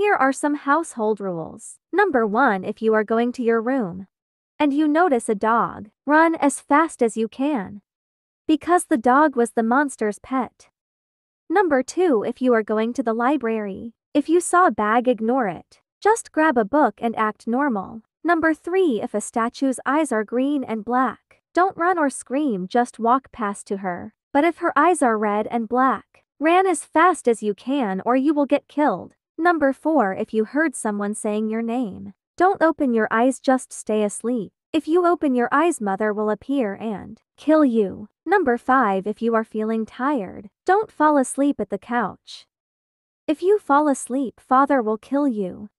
Here are some household rules. Number 1 If you are going to your room and you notice a dog, run as fast as you can. Because the dog was the monster's pet. Number 2 If you are going to the library, if you saw a bag, ignore it. Just grab a book and act normal. Number 3 If a statue's eyes are green and black, don't run or scream, just walk past to her. But if her eyes are red and black, ran as fast as you can or you will get killed. Number 4 If you heard someone saying your name, don't open your eyes, just stay asleep. If you open your eyes, mother will appear and kill you. Number 5 If you are feeling tired, don't fall asleep at the couch. If you fall asleep, father will kill you.